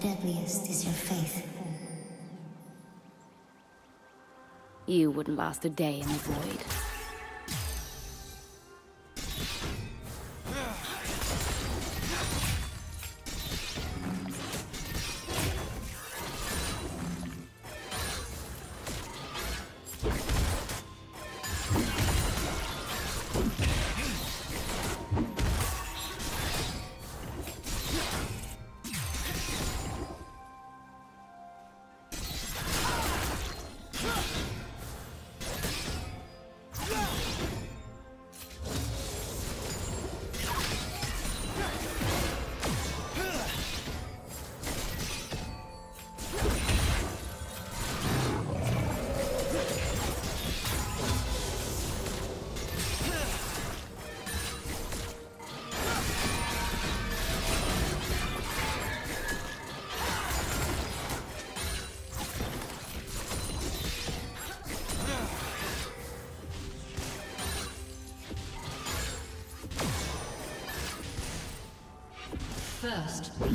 deadliest is your faith. You wouldn't last a day in the void. First.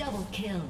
Double kill.